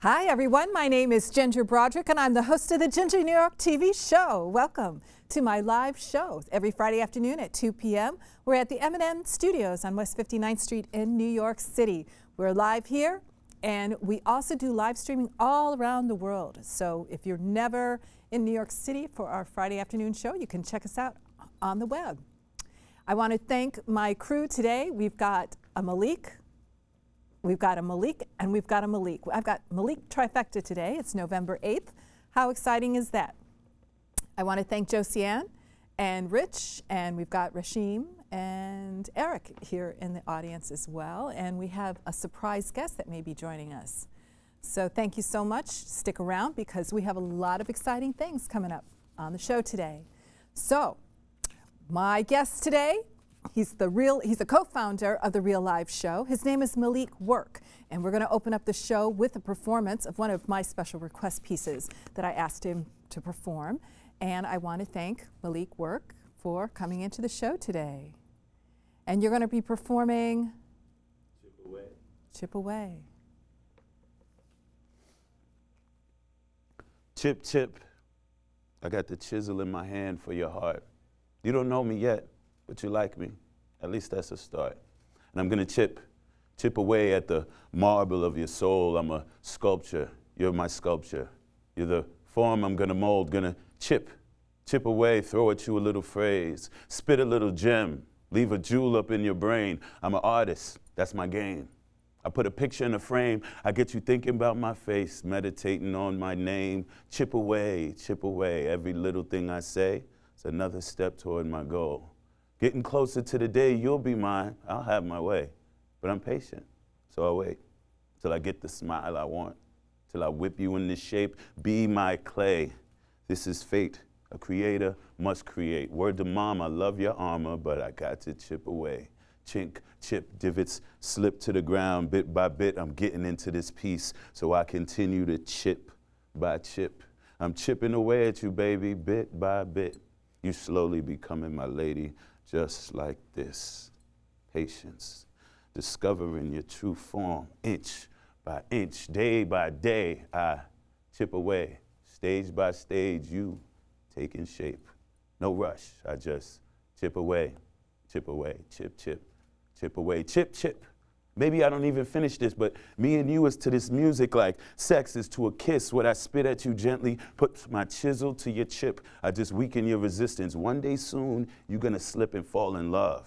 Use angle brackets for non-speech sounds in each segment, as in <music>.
Hi, everyone. My name is Ginger Broderick, and I'm the host of the Ginger New York TV show. Welcome to my live show every Friday afternoon at 2 p.m. We're at the MNN Studios on West 59th Street in New York City. We're live here, and we also do live streaming all around the world. So if you're never in New York City for our Friday afternoon show, you can check us out on the web. I want to thank my crew today. We've got a Malik, we've got a Malik, and we've got a Malik. I've got Malik trifecta today. It's November 8th. How exciting is that? I want to thank Josiane and Rich, and we've got Rashim and Eric here in the audience as well. And we have a surprise guest that may be joining us. So thank you so much. Stick around because we have a lot of exciting things coming up on the show today. So my guest today, he's the real he's a co-founder of the Real Live show. His name is Malik Work, and we're going to open up the show with a performance of one of my special request pieces that I asked him to perform. And I want to thank Malik Work for coming into the show today. And you're going to be performing Chip away. Chip Away. Chip, chip. I got the chisel in my hand for your heart. You don't know me yet, but you like me. At least that's a start. And I'm going to chip, chip away at the marble of your soul. I'm a sculpture. You're my sculpture. You're the form I'm going to mold, going to chip, chip away, throw at you a little phrase, spit a little gem, leave a jewel up in your brain. I'm an artist. That's my game. I put a picture in a frame. I get you thinking about my face, meditating on my name. Chip away, chip away. Every little thing I say is another step toward my goal. Getting closer to the day you'll be mine. I'll have my way. But I'm patient, so I wait till I get the smile I want, till I whip you into shape. Be my clay. This is fate. A creator must create. Word to mom, I love your armor, but I got to chip away chink, chip, divots slip to the ground bit by bit. I'm getting into this piece, so I continue to chip by chip. I'm chipping away at you, baby, bit by bit. You slowly becoming my lady, just like this. Patience, discovering your true form, inch by inch, day by day. I chip away, stage by stage, you taking shape. No rush, I just chip away, chip away, chip, chip chip away, chip, chip. Maybe I don't even finish this, but me and you is to this music like sex is to a kiss. What I spit at you gently, put my chisel to your chip. I just weaken your resistance. One day soon, you're gonna slip and fall in love.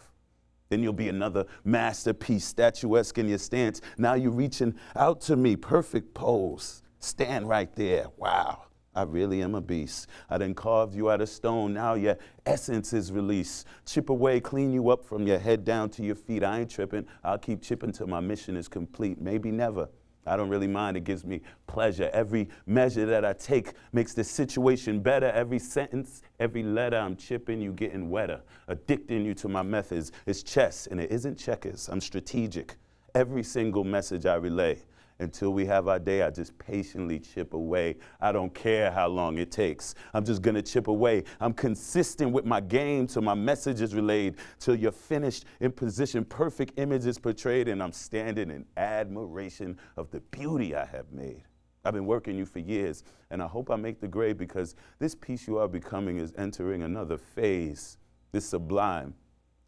Then you'll be another masterpiece, statuesque in your stance. Now you're reaching out to me, perfect pose. Stand right there. Wow. I really am a beast. I done carved you out of stone. Now your essence is released. Chip away, clean you up from your head down to your feet. I ain't tripping. I'll keep chipping till my mission is complete. Maybe never. I don't really mind. It gives me pleasure. Every measure that I take makes the situation better. Every sentence, every letter, I'm chipping you, getting wetter. Addicting you to my methods. It's chess, and it isn't checkers. I'm strategic. Every single message I relay until we have our day, I just patiently chip away. I don't care how long it takes. I'm just gonna chip away. I'm consistent with my game till my message is relayed, till you're finished in position, perfect image is portrayed, and I'm standing in admiration of the beauty I have made. I've been working you for years, and I hope I make the grade because this piece you are becoming is entering another phase, this sublime.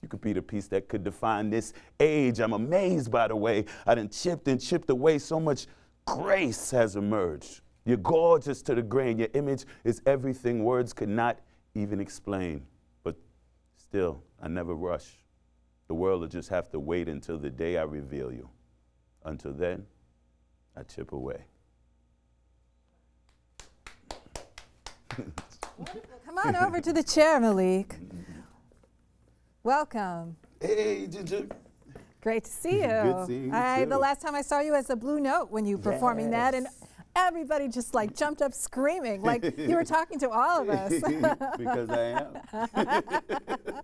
You could be the piece that could define this age. I'm amazed by the way I done chipped and chipped away. So much grace has emerged. You're gorgeous to the grain. Your image is everything words could not even explain. But still, I never rush. The world will just have to wait until the day I reveal you. Until then, I chip away. Come on over to the chair, Malik. Welcome. Hey, Ginger. Great to see <laughs> you. Good seeing you I, the last time I saw you as a Blue Note when you were performing that, and everybody just like jumped up screaming, like you were talking to all of us. <laughs> because I am. <laughs>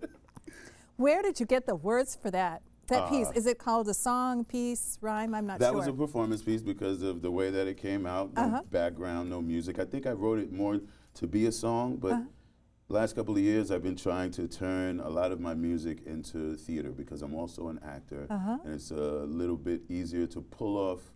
Where did you get the words for that? That piece Uh, is it called a song, piece, rhyme? I'm not That sure. That was a performance piece because of the way that it came out. No Uh-huh. background, no music. I think I wrote it more to be a song, but Uh-huh. Last couple of years I've been trying to turn a lot of my music into theater because I'm also an actor, Uh-huh. and it's a little bit easier to pull off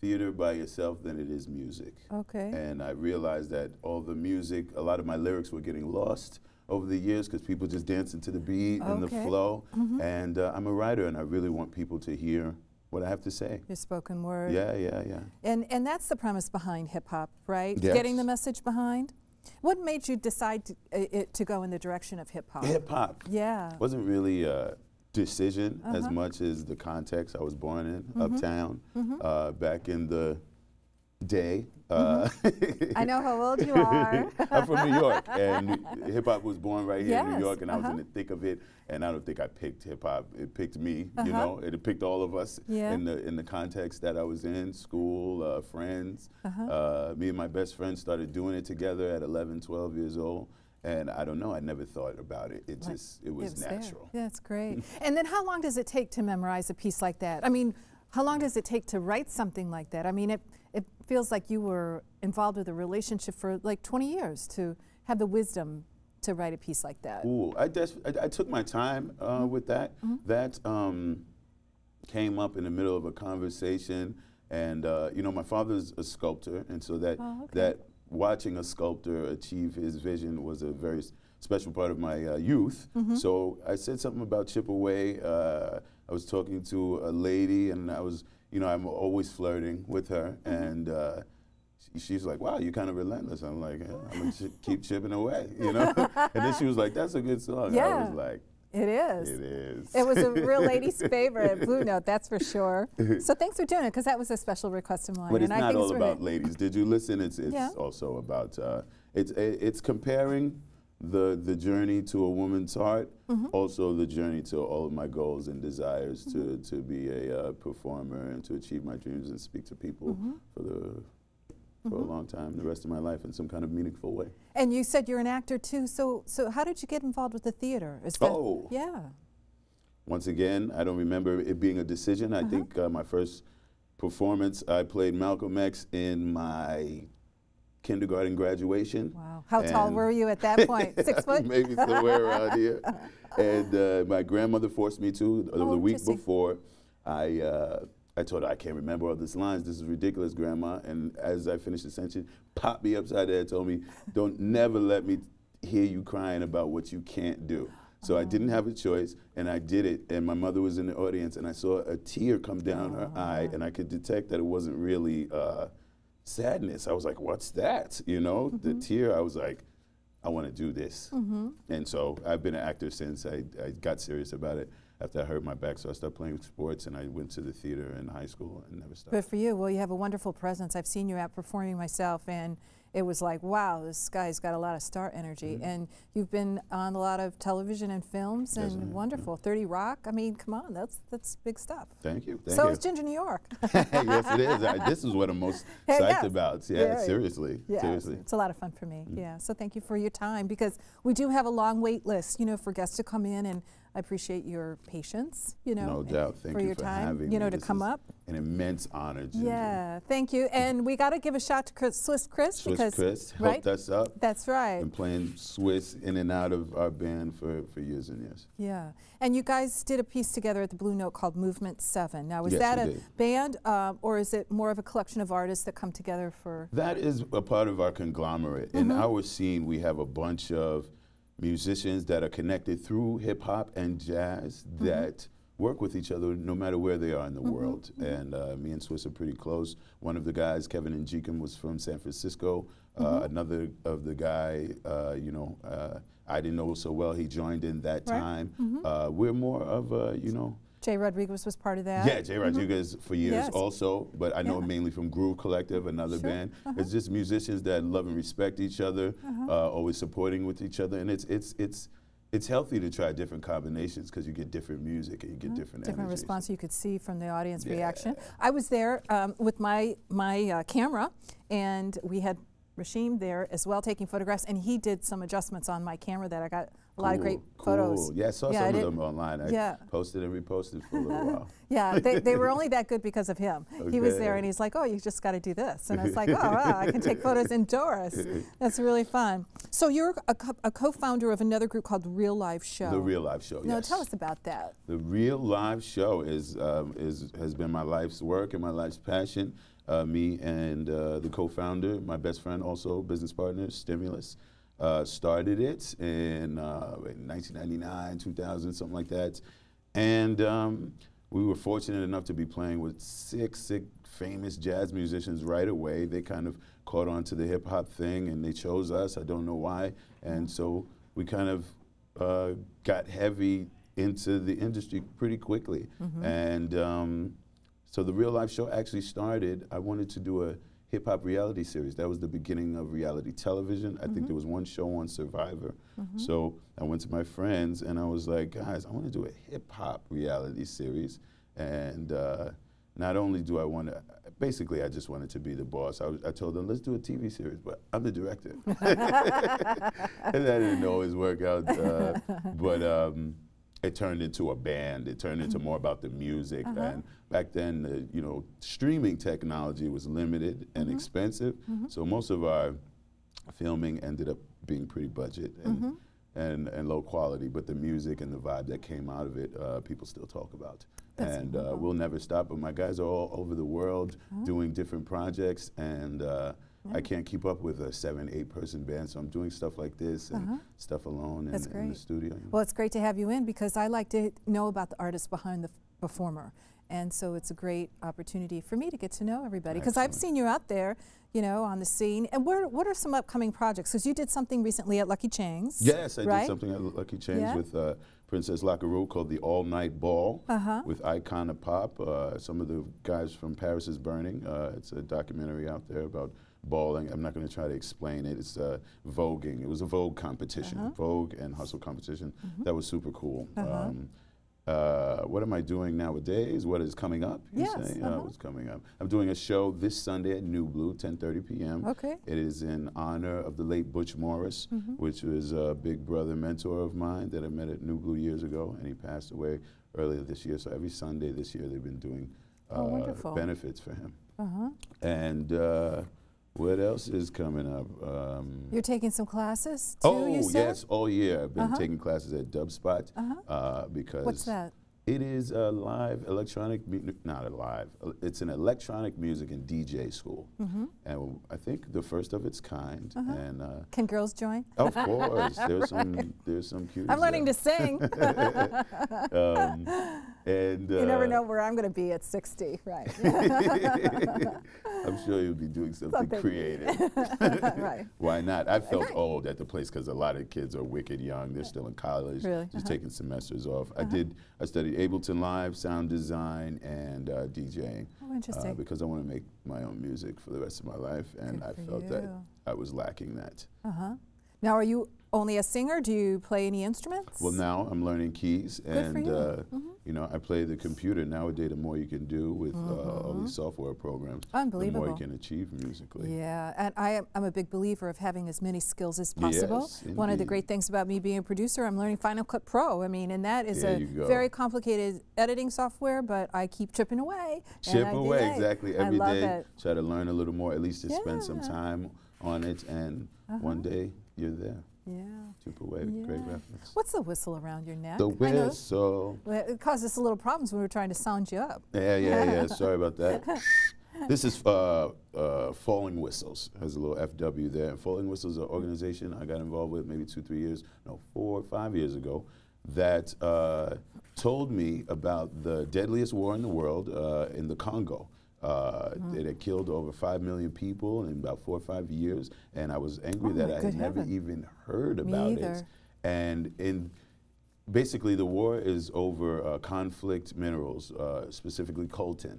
theater by yourself than it is music. Okay. And I realized that all the music, a lot of my lyrics were getting lost over the years because people just dance into the beat and the flow. Okay. flow. And uh, I'm a writer, and I really want people to hear what I have to say. Your spoken word. Yeah, yeah, yeah. And and that's the premise behind hip hop, right? Getting the message behind. What made you decide to, uh, to go in the direction of hip hop? Hip hop Yeah. wasn't really a decision as Uh-huh. much as the context I was born in, Mm-hmm. uptown, uh, back in the day. Uh, Mm-hmm. I know how old you are. <laughs> I'm from New York, and hip hop was born right here in New York, and I was uh-huh. in the thick of it. And I don't think I picked hip hop; it picked me. Uh-huh. You know, it picked all of us Yeah. in the in the context that I was in, school, uh, friends. Uh-huh. Uh, me and my best friend started doing it together at 11, 12 years old. And I don't know, I never thought about it. It just, it was, there. natural. Yeah, That's great. <laughs> and then how long does it take to memorize a piece like that? I mean, how long does it take to write something like that? I mean, it, it feels like you were involved with a relationship for like 20 years to have the wisdom to write a piece like that. Ooh, I, des- I, I took my time uh, with that. Mm-hmm. That um, came up in the middle of a conversation, and uh, you know, my father's a sculptor, and so that Oh, okay. that watching a sculptor achieve his vision was a very special part of my uh, youth. Mm-hmm. So I said something about chip away. Uh, I was talking to a lady, and I was, you know, I'm always flirting with her, and. Uh, She's like, wow, you're kind of relentless. I'm like, yeah, I'm gonna chi- keep chipping away, you know. <laughs> and then she was like, that's a good song. Yeah, I was like, It is. it is. It was a real lady's <laughs> favorite, Blue Note, that's for sure. <laughs> So thanks for doing it, because that was a special request of mine. But it's and I not think all it's about ladies. Did you listen? It's it's Yeah. also about uh, it's it's comparing the the journey to a woman's heart, Mm-hmm. also the journey to all of my goals and desires to to be a uh, performer and to achieve my dreams and speak to people Mm-hmm. for the for a long time, the rest of my life in some kind of meaningful way. And you said you're an actor too, so so how did you get involved with the theater? Is that, Oh. Yeah. Once again, I don't remember it being a decision. Uh-huh. I think uh, my first performance, I played Malcolm X in my kindergarten graduation. Wow. How tall were you at that point? Six <laughs> foot? Maybe somewhere around here. <laughs> And uh, my grandmother forced me to. The, Oh, the week before, I uh, I told her I can't remember all these lines. This is ridiculous, Grandma. And as I finished the sentence, popped me upside the head, told me, "Don't never let me hear you crying about what you can't do." So I didn't have a choice, and I did it. And my mother was in the audience, and I saw a tear come down her eye, and I could detect that it wasn't really uh, sadness. I was like, "What's that?" You know, the mm-hmm. tear. I was like, "I want to do this." Mm-hmm. And so I've been an actor since I, I got serious about it after I hurt my back. So I started playing sports, and I went to the theater in high school and never stopped. Good for you. Well, you have a wonderful presence. I've seen you out performing myself, and it was like, wow, this guy's got a lot of star energy. And you've been on a lot of television and films, Yes, and have, wonderful. 30 Rock. I mean, come on, that's that's big stuff. Thank you. Thank so you. is Ginger New York. <laughs> yes, it is. I, this is what I'm most <laughs> psyched yes. about. Yeah, Yeah. seriously. Yeah, Seriously. it's a lot of fun for me. Mm. Yeah, so thank you for your time because we do have a long wait list, you know, for guests to come in, and I appreciate your patience, you know, No doubt. Thank for you your for time, having you me. know, to This come up. An immense honor, Ginger. Yeah, thank you, and we got to give a shout to Chris, Swiss Chris Swiss because Chris right, helped us up. that's right. Been playing Swiss in and out of our band for, for years and years. Yeah, and you guys did a piece together at the Blue Note called Movement Seven. Now, is Yes, that a did. band, uh, or is it more of a collection of artists that come together for? That is a part of our conglomerate. In Mm-hmm. our scene, we have a bunch of musicians that are connected through hip hop and jazz Mm-hmm. that work with each other no matter where they are in the world. And uh, me and Swiss are pretty close. One of the guys, Kevin and Njikum, was from San Francisco. Uh, Mm-hmm. another of the guy, uh, you know, uh, I didn't know so well. He joined in that Right. time. Uh, we're more of a, you know, Jay Rodriguez was part of that. yeah, Jay Rodriguez for years Yes. also, but I know Yeah. mainly from Groove Collective, another Sure. band. It's just musicians that love and respect each other, uh always supporting with each other, and it's it's it's it's healthy to try different combinations because you get different music and you get different different energies. response you could see from the audience Yeah. reaction. I was there um, with my my uh, camera, and we had Rashim there as well taking photographs, and he did some adjustments on my camera that I got a lot of great Cool, photos. cool. Yeah, I saw Yeah, I some of them online. I Yeah. posted and reposted for a little <laughs> while. Yeah, they, they were only that good because of him. He was there and he's like, oh, you just got to do this. And I was like, <laughs> oh, wow, I can take photos indoors. That's really fun. So you're a, co- a co-founder of another group called Real Life Show. The Real Life Show, No, yes. tell us about that. The real live show is, um, is has been my life's work and my life's passion. Uh, me and uh, the co-founder, my best friend, also business partner, Stimulus, uh, started it in, uh, in 1999, 2000, something like that. And um, we were fortunate enough to be playing with six, six famous jazz musicians right away. They kind of caught on to the hip hop thing and they chose us. I don't know why. And so we kind of uh, got heavy into the industry pretty quickly. Mm-hmm. And um, so the real life show actually started. I wanted to do a hip hop reality series. That was the beginning of reality television. I mm-hmm. think there was one show on Survivor. Mm-hmm. So I went to my friends and I was like, guys, I want to do a hip hop reality series. And uh, not only do I want to, basically, I just wanted to be the boss. I, I told them, let's do a TV series, but I'm the director. <laughs> <laughs> and that didn't always work out. Uh, but um, it turned into a band. It turned into more about the music. Uh -huh. And back then, the, you know, streaming technology was limited and mm -hmm. expensive. Mm -hmm. So most of our filming ended up being pretty budget and, and, and low quality. But the music and the vibe that came out of it, uh, people still talk about. That's and uh, we'll never stop. But my guys are all over the world uh-huh. doing different projects. And uh, yeah. I can't keep up with a seven, eight person band, so I'm doing stuff like this and uh -huh. stuff alone in, in, the studio. Well, it's great to have you in because I like to know about the artist behind the performer. And so it's a great opportunity for me to get to know everybody because I've seen you out there, you know, on the scene. And where, what are some upcoming projects? Because you did something recently at Lucky Chang's. Yes, I right? did something at Lucky Chang's yeah. with uh, Princess Lacquerue called the All Night Ball uh -huh. with Icon of Pop. Uh, some of the guys from Paris is Burning. Uh, it's a documentary out there about balling. I'm not going to try to explain it. It's uh, voguing. It was a Vogue competition, uh -huh. Vogue and hustle competition. Mm -hmm. That was super cool. -huh. Um, uh, what am I doing nowadays? What is coming up? You yes. Say? Uh -huh. what's coming up? I'm doing a show this Sunday at Nublu, 10:30 p.m. Okay. It is in honor of the late Butch Morris, mm -hmm. which was a big brother mentor of mine that I met at Nublu years ago, and he passed away earlier this year. So every Sunday this year they've been doing oh, uh, benefits for him. Uh-huh. And uh, what else is coming up? Um, You're taking some classes too, Oh, yes, all year. I've been uh -huh. taking classes at Dubspot uh -huh. uh, because. What's that? It is a live electronic, not a live, it's an electronic music and DJ school. Mm -hmm. And I think the first of its kind. Uh -huh. And uh, Can girls join? Of <laughs> course. there's, some, there's some cute. I'm learning to sing. <laughs> um, <laughs> and, you never uh, know where I'm going to be at 60, right? <laughs> <laughs> I'm sure you'll be doing something, something. creative. <laughs> right. Why not? I felt right. old at the place because a lot of kids are wicked young. They're still in college, really? just uh -huh. taking semesters off. I uh-huh. did. I studied Ableton Live, sound design, and uh, DJing. Oh, interesting. Uh, because I want to make my own music for the rest of my life, and I felt you. that I was lacking that. Uh huh. Now, are you only a singer? Do you play any instruments? Well, now I'm learning keys, Good and you. Uh, mm -hmm. you know I play the computer nowadays. The more you can do with mm -hmm. uh, all these mm-hmm. software programs, Unbelievable. the more you can achieve musically. Yeah, and I am I'm a big believer of having as many skills as possible. Yes, One of the great things about me being a producer, I'm learning Final Cut Pro. I mean, and that is there a very complicated editing software, but I keep chipping away. Chip away, exactly. Every day, it. try to learn a little more, at least to yeah. spend some time on it, and uh -huh. one day you're there. Yeah. Super yeah. great reference. What's the whistle around your neck? The whistle. Well, it caused us a little problems when we were trying to sound you up. Yeah, yeah, yeah. <laughs> Sorry about that. this is uh, uh, Falling Whistles. Has a little FW there. Falling Whistles is an organization I got involved with maybe two, three years, no, four, or five years ago, that uh, told me about the deadliest war in the world uh, in the Congo. Uh, mm. It had killed over five million people in about four or five years, and I was angry oh that I had never even heard about it. And in basically, the war is over uh, conflict minerals, uh, specifically coltan,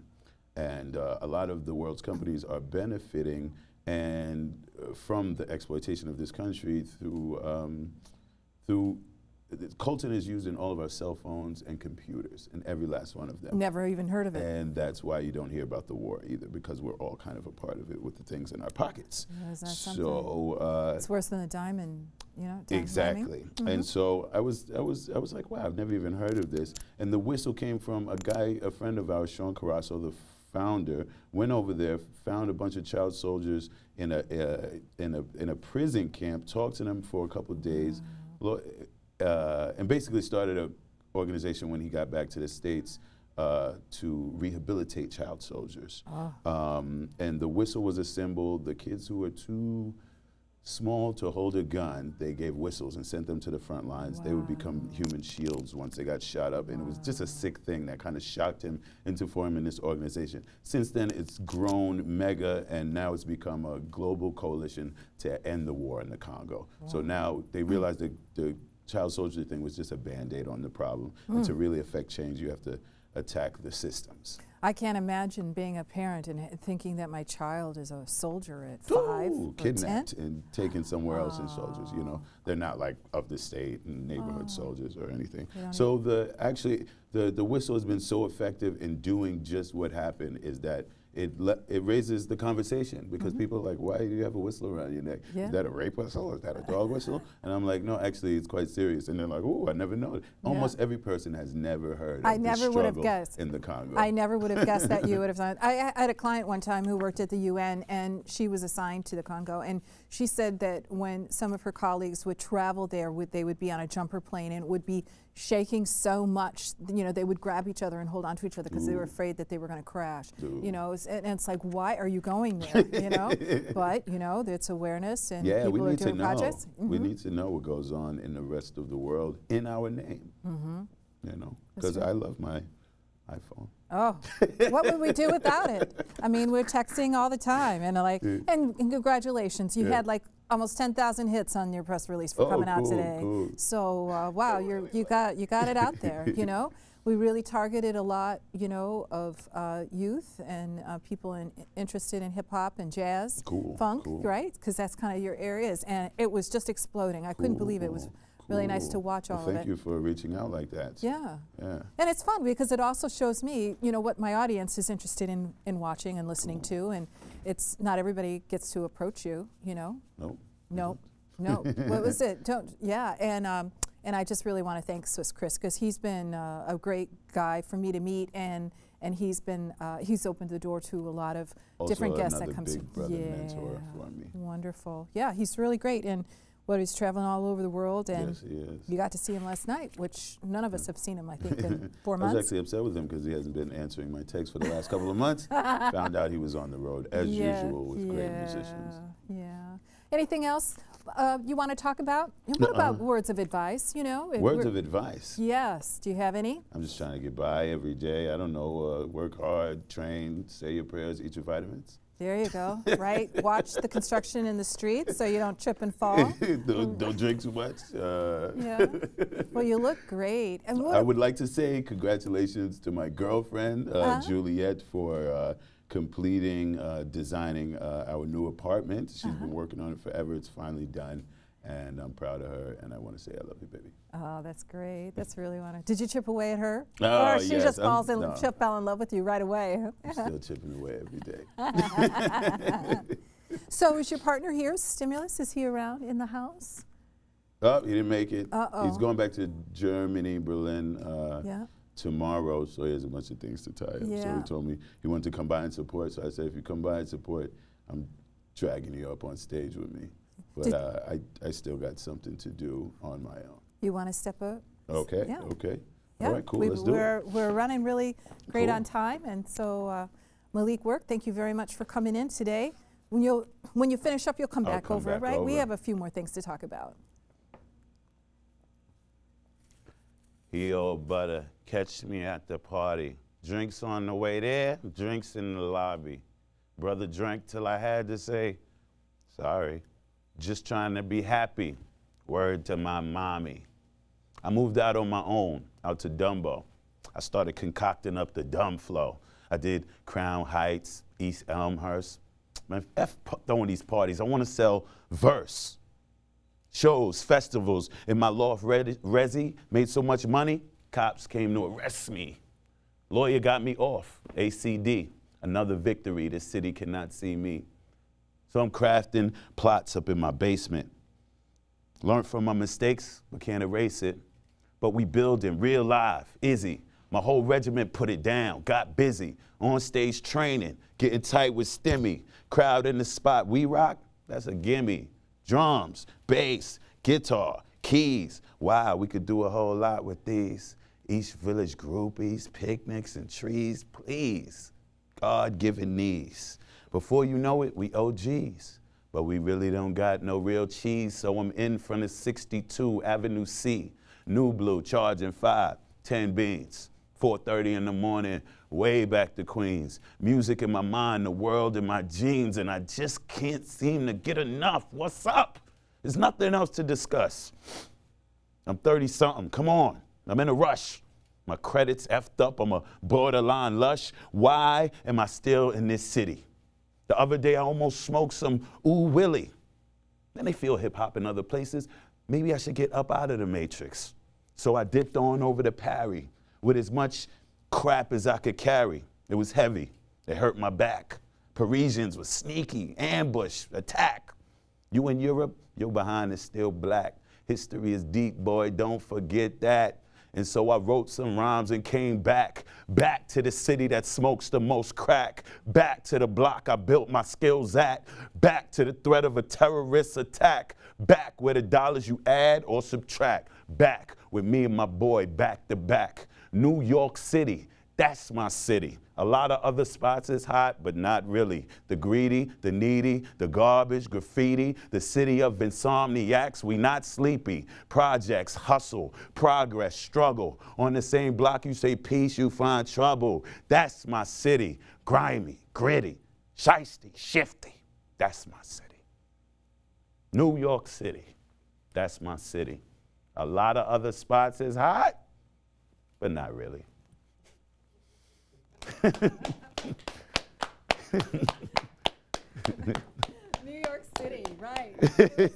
and uh, a lot of the world's companies are benefiting and uh, from the exploitation of this country through um, through coltan is used in all of our cell phones and computers, in every last one of them. Never even heard of it. And that's why you don't hear about the war either, because we're all kind of a part of it with the things in our pockets. So uh, it's worse than the diamond, you know. Diamond exactly. Mm -hmm. And so I was, I was, I was like, wow, I've never even heard of this. And the whistle came from a guy, a friend of ours, Sean Carasso, the founder, went over there, found a bunch of child soldiers in a uh, in a in a prison camp, talked to them for a couple of days. Mm uh, and basically started an organization when he got back to the States uh, to rehabilitate child soldiers. Oh. Um, and the whistle was a symbol. The kids who were too small to hold a gun, they gave whistles and sent them to the front lines. They would become human shields once they got shot up. And it was just a sick thing that kind of shocked him into forming this organization. Since then, it's grown mega, and now it's become a global coalition to end the war in the Congo. So now they realize that the child soldier thing was just a band aid on the problem. And to hmm. really affect change, you have to attack the systems. I can't imagine being a parent and thinking that my child is a soldier at five Ooh, kidnapped 10. and taken somewhere else in soldiers. You know, ah. they're not like of the state and neighborhood ah. soldiers or anything. So the actually the the whistle has been so effective in doing just what happened is that it le- it raises the conversation because mm-hmm. people are like, why do you have a whistle around your neck? Yeah. Is that a rape whistle? Is that a dog <laughs> whistle? And I'm like, no, actually, it's quite serious. And they're like, oh, I never know. Almost every person has never heard. I never would have guessed. in the Congo. I never would have guessed that you would <laughs> have done. I, I had a client one time who worked at the UN and she was assigned to the Congo. And she said that when some of her colleagues would travel there, would, they would be on a jumper plane and it would be shaking so much, you know, they would grab each other and hold on to each other because they were afraid that they were going to crash. You know, it's- and, and it's like, why are you going there? You know, <laughs> but you know, it's awareness and Yeah, people we are need to doing know. projects. We Mhm. need to know what goes on in the rest of the world in our name. Mm-hmm. You know, because. I love my iPhone. Oh, what would we do without it? I mean, we're texting all the time, and like, <laughs> Yeah. and, and congratulations, you Yeah. had like almost 10,000 hits on your press release for Oh, coming out today. cool. So uh, wow, you're you got you got it out there. You know, <laughs> we really targeted a lot, you know, of uh, youth and uh, people in, interested in hip hop and jazz, Cool, funk, cool. right? Because that's kind of your areas, and it was just exploding. I couldn't believe it was Cool, really nice to cool. watch Well, all of thank you for reaching out like that. Yeah. Yeah. And it's fun because it also shows me, you know, what my audience is interested in, in watching and listening to. And it's not everybody gets to approach you, you know. Nope. Nope. <laughs> no. what was it? Don't. Yeah. And um, and I just really want to thank Swiss Chris because he's been uh, a great guy for me to meet and. And he's been, uh, he's opened the door to a lot of Also different guests that comes big in. brother yeah, mentor for me. wonderful. Yeah, he's really great, and what he's traveling all over the world, and yes, you got to see him last night, which none of us have seen him. I think in <laughs> four I was actually upset with him because he hasn't been answering my texts for the last couple of months. <laughs> Found out he was on the road as Yeah, usual with great yeah, musicians. Yeah. Anything else uh, you want to talk about? And what about Uh-uh. words of advice? You know, Words of advice. Yes. Do you have any? I'm just trying to get by every day. I don't know. Uh, work hard, train, say your prayers, eat your vitamins. There you go. <laughs> right. Watch the construction in the streets so you don't trip and fall. <laughs> don't, don't drink too much. Uh, Yeah. <laughs> Well, you look great. And? I would like to say congratulations to my girlfriend, uh, Uh-huh. Juliet, for uh, completing uh, designing uh, our new apartment. She's Uh-huh. been working on it forever. It's finally done. And I'm proud of her, and I want to say I love you, baby. Oh, that's great. That's really wonderful. Did you chip away at her? Oh, or she yes, just I'm- falls in, no. she fell in love with you right away? I'm still chipping away every day. <laughs> <laughs> so is your partner here? Stimulus is he around in the house? Oh, he didn't make it. Uh-oh. He's going back to Germany, Berlin uh, Yeah. tomorrow, so he has a bunch of things to tie up. Yeah. So he told me he wanted to come by and support. So I said, if you come by and support, I'm dragging you up on stage with me. But uh, I, I still got something to do on my own. You want to step up? Okay. Yeah. Okay. Yeah, All right. Cool. we- Let's do it. we're, We're running really great Cool. on time, and so uh, Malik Work, thank you very much for coming in today. When you when you finish up, you'll come I'll back come over, back right? We have a few more things to talk about. He old butter, catch me at the party. Drinks on the way there, drinks in the lobby. Brother drank till I had to say, sorry. Just trying to be happy. Word to my mommy. I moved out on my own, out to Dumbo. I started concocting up the dumb flow. I did Crown Heights, East Elmhurst. Man, F throwing these parties. I want to sell verse shows, festivals. In my loft, Red- Resi made so much money, cops came to arrest me. Lawyer got me off. ACD, another victory. This city cannot see me. So I'm crafting plots up in my basement. Learned from my mistakes, but can't erase it. But we building real live, Izzy. My whole regiment put it down, got busy. On stage training, getting tight with Stimmy. Crowd in the spot, we rock, that's a gimme. Drums, bass, guitar, keys. Wow, we could do a whole lot with these. Each Village groupies, picnics, and trees. Please, God given knees. Before you know it, we OGs. But we really don't got no real cheese, so I'm in front of 62 Avenue C, Nublu, charging five, 10 beans. 4.30 in the morning, way back to Queens. Music in my mind, the world in my jeans, and I just can't seem to get enough. What's up? There's nothing else to discuss. I'm 30 something, come on. I'm in a rush. My credit's effed up, I'm a borderline lush. Why am I still in this city? The other day I almost smoked some Ooh Willie. Then they feel hip hop in other places. Maybe I should get up out of the matrix. So I dipped on over to Paris with as much crap as I could carry. It was heavy. It hurt my back. Parisians were sneaky, ambush, attack. You in Europe, your behind is still black. History is deep, boy, don't forget that. And so I wrote some rhymes and came back, back to the city that smokes the most crack, back to the block I built my skills at, back to the threat of a terrorist attack, back where the dollars you add or subtract, back with me and my boy back to back. New York City, that's my city. A lot of other spots is hot, but not really. The greedy, the needy, the garbage, graffiti, the city of insomniacs, we not sleepy. Projects, hustle, progress, struggle. On the same block you say peace, you find trouble. That's my city. Grimy, gritty, shisty, shifty. That's my city. New York City, that's my city. A lot of other spots is hot, but not really. <laughs> New York City, right.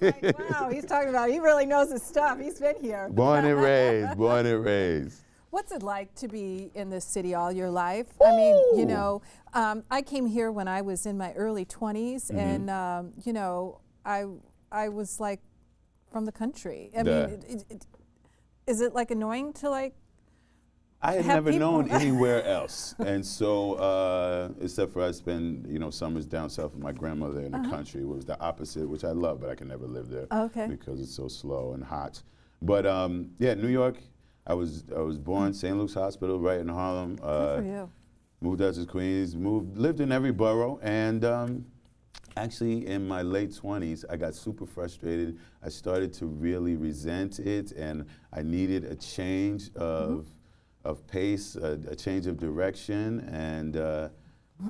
like, wow, he's talking about, he really knows his stuff. He's been here. Born and <laughs> raised, born and raised. What's it like to be in this city all your life? Ooh. I mean, you know, um, I came here when I was in my early 20s, mm -hmm. and um, you know, I I was like from the country. I mean, it, it, it, is it like annoying to like I had never known <laughs> anywhere else, and so uh, except for I spend you know summers down south with my grandmother in uh -huh. the uh-huh. country. It was the opposite, which I love, but I can never live there okay. because it's so slow and hot. But um, yeah, New York. I was I was born St. Luke's Hospital right in Harlem. Uh, Good for you. Moved out to Queens. Moved lived in every borough, and um, actually in my late 20s i got super frustrated i started to really resent it and i needed a change of mm -hmm of pace, a, a change of direction, and uh,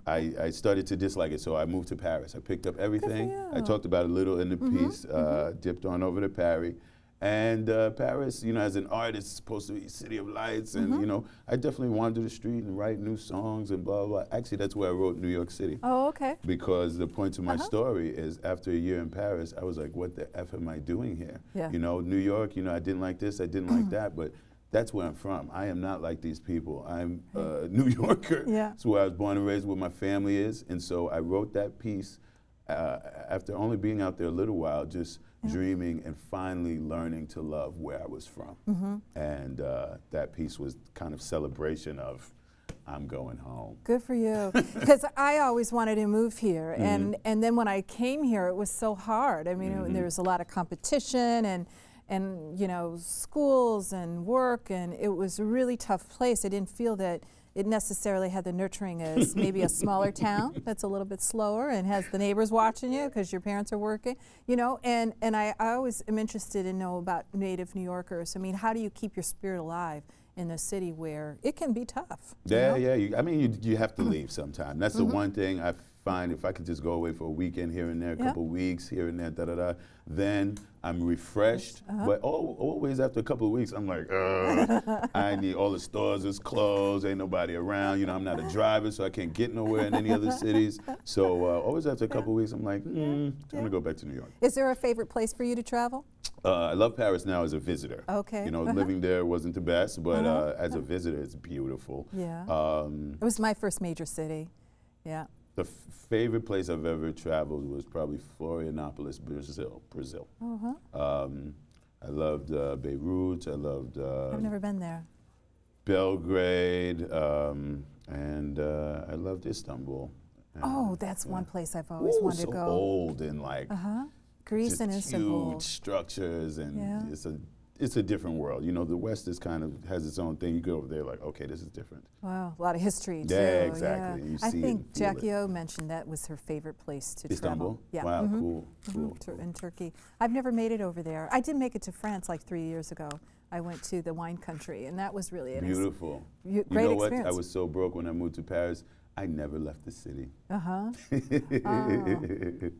I, I, started to dislike it. So I moved to Paris. I picked up everything. I talked about it a little in the mm -hmm, piece, uh, mm -hmm. dipped on over to Paris. And uh, Paris, you know, as an artist, is supposed to be a city of lights, and mm -hmm. you know, I definitely wandered the street and write new songs and blah, blah blah. Actually, that's where I wrote New York City. Oh, okay. Because the point of my -huh. story is, after a year in Paris, I was like, "What the f am I doing here?" Yeah. You know, New York. You know, I didn't like this, I didn't like that, but that's where I'm from. I am not like these people. I'm a <laughs> New Yorker. Yeah. That's where I was born and raised, where my family is. And so I wrote that piece uh, after only being out there a little while, just yeah. dreaming and finally learning to love where I was from. Mm -hmm. And uh, that piece was kind of celebration of I'm going home. Good for you. <laughs> Because I always wanted to move here. Mm -hmm. And, and then when I came here, it was so hard. I mean, mm -hmm. there was a lot of competition and and you know schools and work and it was a really tough place. I didn't feel that it necessarily had the nurturing as <laughs> maybe a smaller town that's a little bit slower and has the neighbors watching you because your parents are working, you know, and, and I, I always am interested in know about native New Yorkers. I mean, how do you keep your spirit alive in a city where it can be tough? Yeah, know? yeah. You, I mean, you, you have to leave sometime. That's mm -hmm. the mm-hmm. one thing I find if I could just go away for a weekend here and there, a yeah. couple weeks here and there, da da da, then I'm refreshed. Uh -huh. But all, always after a couple of weeks, I'm like, I need all the stores is closed, ain't nobody around. You know, I'm not a driver, so I can't get nowhere in any other cities. So uh, always after a couple of weeks, I'm like, mm, I'm gonna go back to New York. Is there a favorite place for you to travel? Uh, I love Paris now as a visitor. Okay. You know, uh -huh. living there wasn't the best, but -huh. Uh, as a visitor, it's beautiful. Yeah. Um, it was my first major city. Yeah. The favorite place I've ever traveled was probably Florianopolis, Brazil. Brazil. Uh -huh. um, I loved uh, Beirut. I loved. Uh, I've never been there. Belgrade, um, and uh, I loved Istanbul. oh, that's one place I've always Ooh, wanted so to go. old and like. Uh huh. Greece and Istanbul. Huge structures and yeah. it's a it's a different world. You know, the West is kind of has its own thing. You go over there, like, okay, this is different. Wow, a lot of history too. Yeah, exactly. You I think and feel it. Jackie O mentioned that was her favorite place to Istanbul. travel. Yeah. Wow. mhm, Cool. mhm, Cool. Tur- in Turkey. I've never made it over there. I did make it to France like three years ago. I went to the wine country, and that was really an Beautiful. you- You great know what? I was so broke when I moved to Paris. I never left the city. <laughs> Uh huh. Because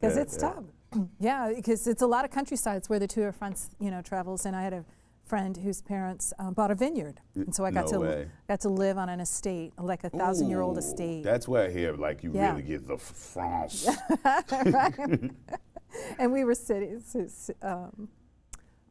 Because it's tough. <clears throat> yeah, because it's a lot of countrysides where the Tour de France, you know, travels. And I had a friend whose parents um, bought a vineyard, and so I got no to way. got to live on an estate, like a thousand year old estate. That's where I hear like you Yeah. really get the France. <laughs> <laughs> and we were sitting. Um,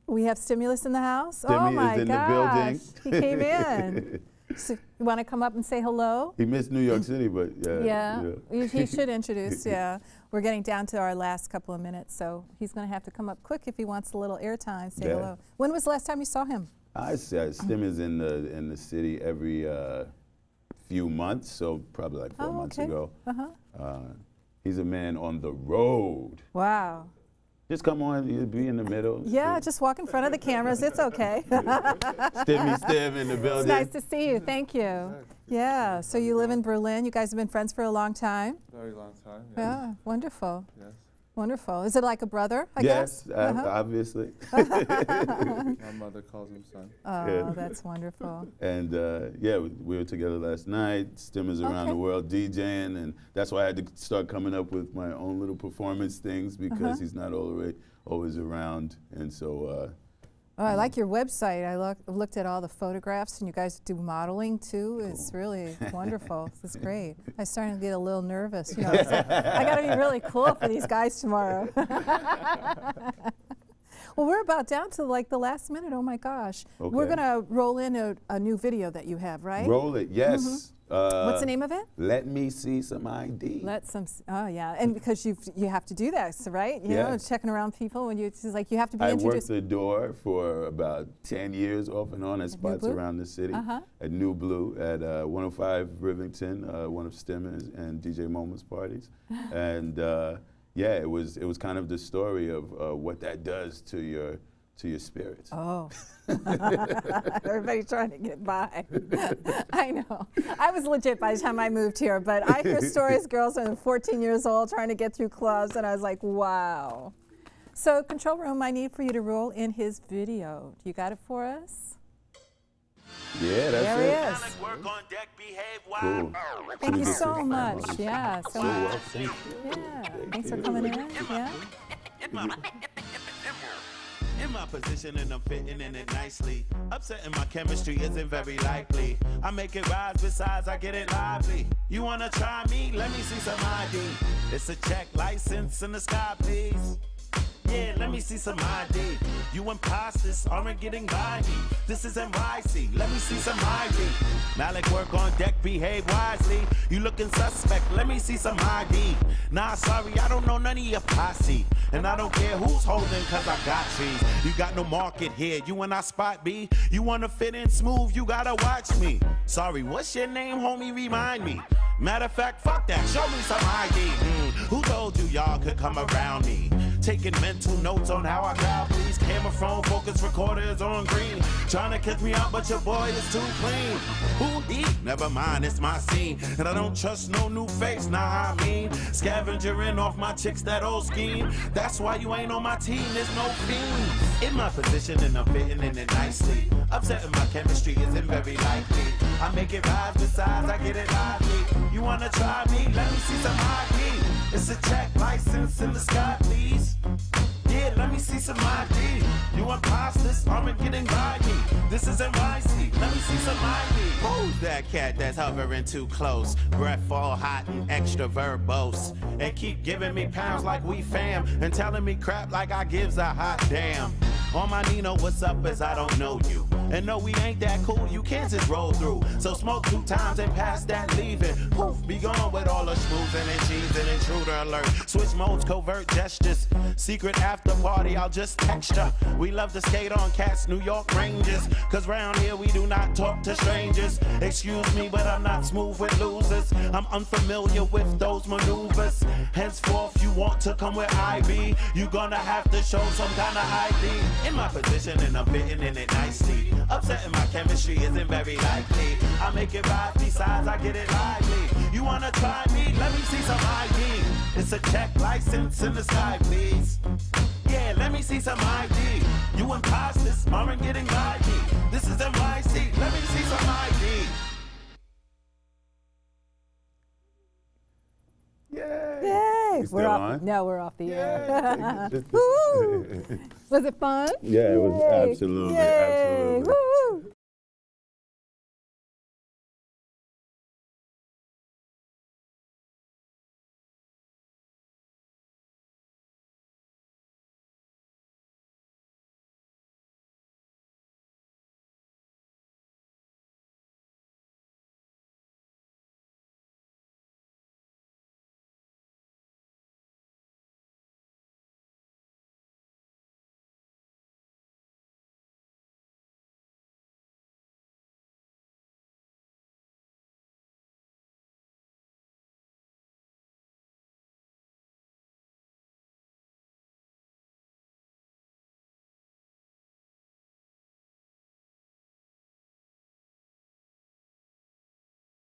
we have stimulus in the house. oh Stimmy is my gosh, building. he came in. <laughs> so you want to come up and say hello? he missed New York City, but yeah. Yeah, he- he should <laughs> introduce. Yeah, we're getting down to our last couple of minutes, so he's going to have to come up quick if he wants a little airtime. Say Yeah. hello. When was the last time you saw him? I say Stim is in the in the city every uh, few months, so probably like four Oh, months okay. ago. Uh-huh. Uh, he's a man on the road. Wow. Just come on, you be in the middle. Yeah, just walk in front of the cameras. It's okay. Stimmy Stim in the building. it's nice to see you. Thank you. Yeah. So you live in Berlin. You guys have been friends for a long time. Very long time. Yes. Yeah. Wonderful. Yes. Wonderful. Is it like a brother? I yes, guess. uh, Uh-huh. obviously. <laughs> <laughs> My mother calls him son. Oh, Yeah. that's wonderful. And uh, yeah, we, we were together last night. Stimmers around Okay. the world DJing, and that's why I had to start coming up with my own little performance things because Uh-huh. he's not always always around. And so, uh, Oh, I like mm. your website. I look, looked at all the photographs, and you guys do modeling too. It's <laughs> really wonderful. It's great. I'm starting to get a little nervous. You know, 'cause I, got to be really cool for these guys tomorrow. <laughs> well, we're about down to like the last minute. Oh my gosh. We're gonna roll in a, a new video that you have, right? roll it. Yes. Mm-hmm. Uh. What's the name of it? Let me see some ID. Let some. Oh yeah, and because you you have to do this, right? You know, Yeah. checking around people when you it's like you have to be I worked the door for about 10 years off and on at New spots around the city. Uh-huh. At Nublu, at uh, 105 Rivington, uh, one of Stimmers and DJ Moments parties. <laughs> and uh, yeah, it was it was kind of the story of uh, what that does to your to your spirit. Oh. <laughs> Everybody's trying to get by. <laughs> I know. I was legit by the time I moved here, but I hear stories, <laughs> girls are 14 years old trying to get through clubs, and I was like, wow. So, control room, I need for you to roll in his video. Do you got it for us? Yeah, that's There it. he is. Cool. Thank you so Cool. much. Yeah, so So well, thank you. yeah. Thank Thanks for coming in. Yeah. In my position and I'm fitting in it nicely. Upsetting my chemistry isn't very likely. I make it rise, besides I get it lively. You wanna try me? Let me see some ID. It's a check license in the sky, please. Yeah, let me see some ID. You imposters aren't getting by me. This is NYC. Let me see some ID. Malik work on deck, behave wisely. You looking suspect? Let me see some ID. Nah, sorry, I don't know none of your posse. And I don't care who's holding, cause I got trees. You got no market here. You and I spot B. You wanna fit in smooth, you gotta watch me. Sorry, what's your name, homie? Remind me. Matter of fact, fuck that. Show me some ID. Hmm, Who told you y'all could come around me? Taking mental notes on how I got please. Camera phone, focus recorders on green. Trying to catch me out, but your boy is too clean. Who he? Never mind, it's my scene. And I don't trust no new face, nah, I mean. Scavengering off my chicks, that old scheme. That's why you ain't on my team, there's no fiend. In my position and I'm fitting in it nicely. Upsetting my chemistry isn't very likely. I make it rise, besides I get it lively. You wanna try me? Let me see some ID. It's a check license in the sky, please. Yeah, let me see some ID. You imposters aren't getting by me. This is NYC. Let me see some ID. Who's that cat that's hovering too close? Breath all hot and extra verbose. And keep giving me pounds like we fam. And telling me crap like I gives a hot damn. On my Nino, what's up as I don't know you. And no, we ain't that cool, you can't just roll through. So smoke two times and pass that leaving. Poof, be gone with all the schmoozing and cheesing. Intruder alert. Switch modes, covert gestures. Secret after party, I'll just text ya. We love to skate on cats, New York Rangers. Cause round here we do not talk to strangers. Excuse me, but I'm not smooth with losers. I'm unfamiliar with those maneuvers. Henceforth, want to come where I be, you gonna have to show some kind of ID. In my position and I'm fitting in it nicely. Upsetting my chemistry isn't very likely. I make it right, besides I get it lively. You wanna try me? Let me see some ID. It's a check license in the sky, please. Yeah, let me see some ID. You imposters, Marvin getting lively. This is NYC, let me see some ID. Yay! Yay! We're off. on? No, we're off the air. <laughs> <laughs> Yay. Was it fun? Yeah, it was absolutely, Yay. absolutely. Woo!